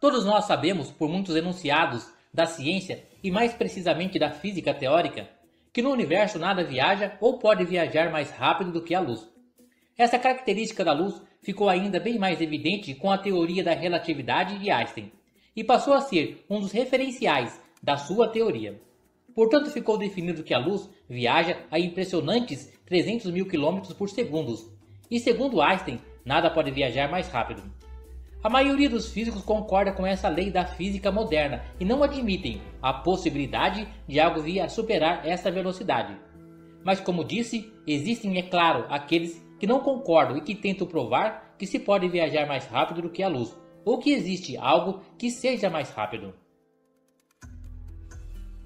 Todos nós sabemos, por muitos enunciados da ciência e mais precisamente da física teórica, que no universo nada viaja ou pode viajar mais rápido do que a luz. Essa característica da luz ficou ainda bem mais evidente com a teoria da relatividade de Einstein e passou a ser um dos referenciais da sua teoria. Portanto, ficou definido que a luz viaja a impressionantes 300 mil km por segundo, e segundo Einstein, nada pode viajar mais rápido. A maioria dos físicos concorda com essa lei da física moderna e não admitem a possibilidade de algo vir superar essa velocidade. Mas, como disse, existem, é claro, aqueles que não concordam e que tentam provar que se pode viajar mais rápido do que a luz, ou que existe algo que seja mais rápido.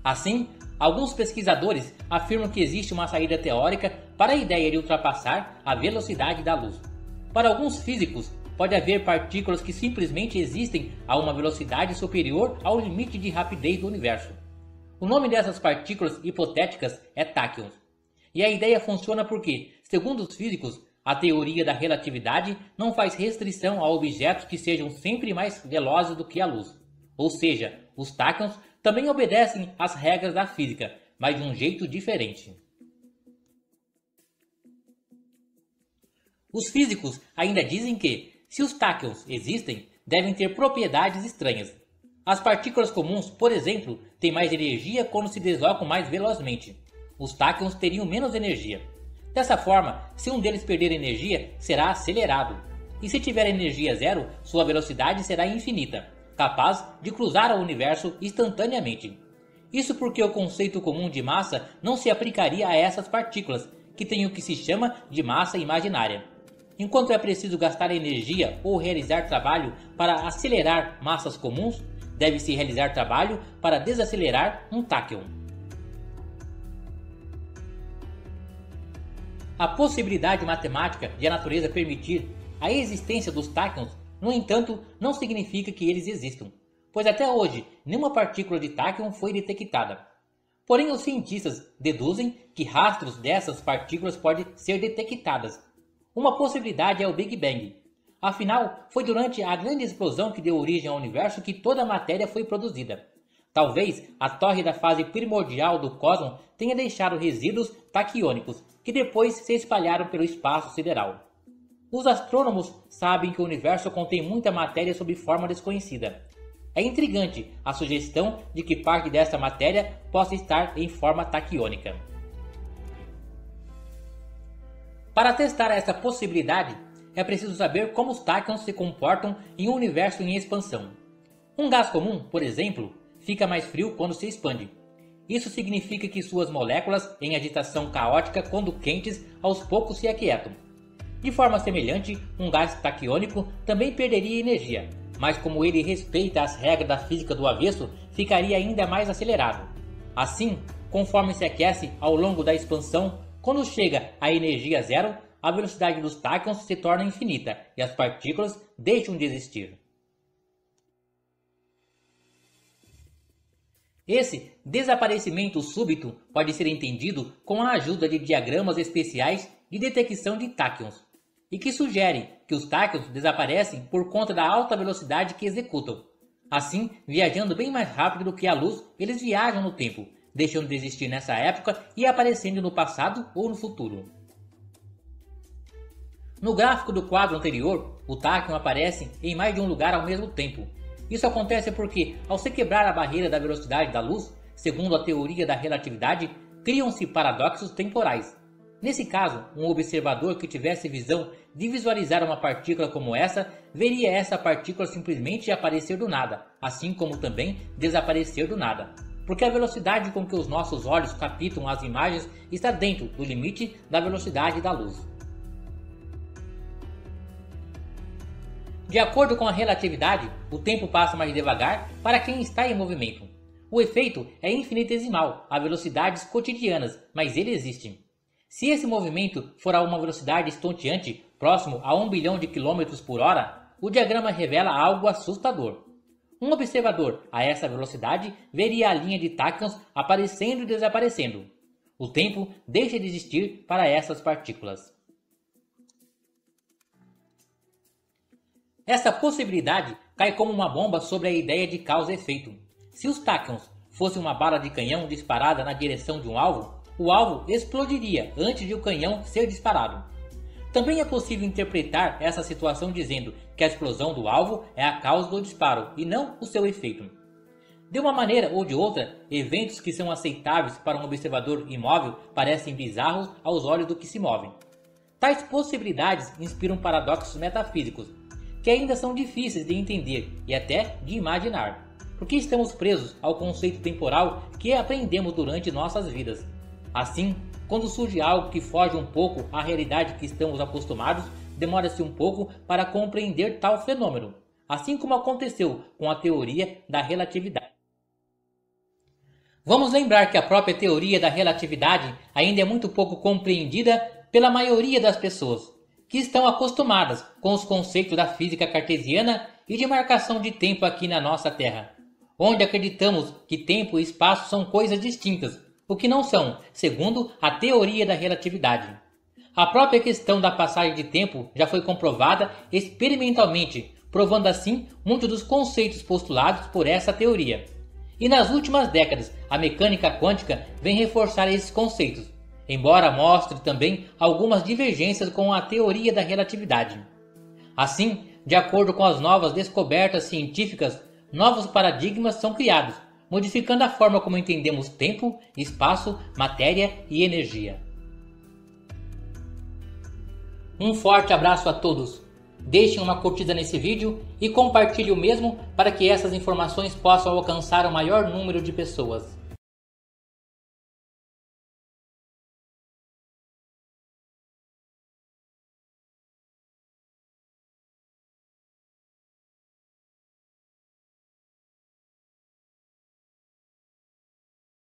Assim, alguns pesquisadores afirmam que existe uma saída teórica para a ideia de ultrapassar a velocidade da luz. Para alguns físicos, pode haver partículas que simplesmente existem a uma velocidade superior ao limite de rapidez do universo. O nome dessas partículas hipotéticas é táquions. E a ideia funciona porque, segundo os físicos, a teoria da relatividade não faz restrição a objetos que sejam sempre mais velozes do que a luz. Ou seja, os táquions também obedecem às regras da física, mas de um jeito diferente. Os físicos ainda dizem que, se os táquions existem, devem ter propriedades estranhas. As partículas comuns, por exemplo, têm mais energia quando se deslocam mais velozmente. Os táquions teriam menos energia. Dessa forma, se um deles perder energia, será acelerado. E se tiver energia zero, sua velocidade será infinita capaz de cruzar o universo instantaneamente. Isso porque o conceito comum de massa não se aplicaria a essas partículas, que têm o que se chama de massa imaginária. Enquanto é preciso gastar energia ou realizar trabalho para acelerar massas comuns, deve-se realizar trabalho para desacelerar um táquion. A possibilidade matemática de a natureza permitir a existência dos táquions no entanto, não significa que eles existam, pois até hoje nenhuma partícula de táquion foi detectada. Porém, os cientistas deduzem que rastros dessas partículas podem ser detectadas. Uma possibilidade é o Big Bang. Afinal, foi durante a grande explosão que deu origem ao universo que toda a matéria foi produzida. Talvez a torre da fase primordial do cosmos tenha deixado resíduos taquiônicos que depois se espalharam pelo espaço sideral. Os astrônomos sabem que o universo contém muita matéria sob forma desconhecida. É intrigante a sugestão de que parte dessa matéria possa estar em forma taquiônica. Para testar essa possibilidade, é preciso saber como os táquions se comportam em um universo em expansão. Um gás comum, por exemplo, fica mais frio quando se expande. Isso significa que suas moléculas, em agitação caótica quando quentes, aos poucos se aquietam. De forma semelhante, um gás taquiônico também perderia energia, mas como ele respeita as regras da física do avesso, ficaria ainda mais acelerado. Assim, conforme se aquece ao longo da expansão, quando chega a energia zero, a velocidade dos táquions se torna infinita e as partículas deixam de existir. Esse desaparecimento súbito pode ser entendido com a ajuda de diagramas especiais de detecção de táquions, e que sugerem que os táquions desaparecem por conta da alta velocidade que executam. Assim, viajando bem mais rápido do que a luz, eles viajam no tempo, deixando de existir nessa época e aparecendo no passado ou no futuro. No gráfico do quadro anterior, o táquion aparece em mais de um lugar ao mesmo tempo. Isso acontece porque, ao se quebrar a barreira da velocidade da luz, segundo a teoria da relatividade, criam-se paradoxos temporais, Nesse caso, um observador que tivesse visão de visualizar uma partícula como essa, veria essa partícula simplesmente aparecer do nada, assim como também desaparecer do nada. Porque a velocidade com que os nossos olhos captam as imagens está dentro do limite da velocidade da luz. De acordo com a relatividade, o tempo passa mais devagar para quem está em movimento. O efeito é infinitesimal a velocidades cotidianas, mas ele existe. Se esse movimento for a uma velocidade estonteante, próximo a 1 bilhão de quilômetros por hora, o diagrama revela algo assustador. Um observador a essa velocidade veria a linha de táquions aparecendo e desaparecendo. O tempo deixa de existir para essas partículas. Essa possibilidade cai como uma bomba sobre a ideia de causa e efeito. Se os táquions fossem uma bala de canhão disparada na direção de um alvo, o alvo explodiria antes de o canhão ser disparado. Também é possível interpretar essa situação dizendo que a explosão do alvo é a causa do disparo e não o seu efeito. De uma maneira ou de outra, eventos que são aceitáveis para um observador imóvel parecem bizarros aos olhos do que se movem. Tais possibilidades inspiram paradoxos metafísicos, que ainda são difíceis de entender e até de imaginar, porque estamos presos ao conceito temporal que aprendemos durante nossas vidas. Assim, quando surge algo que foge um pouco à realidade que estamos acostumados, demora-se um pouco para compreender tal fenômeno, assim como aconteceu com a teoria da relatividade. Vamos lembrar que a própria teoria da relatividade ainda é muito pouco compreendida pela maioria das pessoas, que estão acostumadas com os conceitos da física cartesiana e de marcação de tempo aqui na nossa Terra, onde acreditamos que tempo e espaço são coisas distintas, o que não são, segundo a teoria da relatividade. A própria questão da passagem de tempo já foi comprovada experimentalmente, provando assim muitos dos conceitos postulados por essa teoria. E nas últimas décadas, a mecânica quântica vem reforçar esses conceitos, embora mostre também algumas divergências com a teoria da relatividade. Assim, de acordo com as novas descobertas científicas, novos paradigmas são criados, modificando a forma como entendemos tempo, espaço, matéria e energia. Um forte abraço a todos! Deixem uma curtida nesse vídeo e compartilhe o mesmo para que essas informações possam alcançar o maior número de pessoas.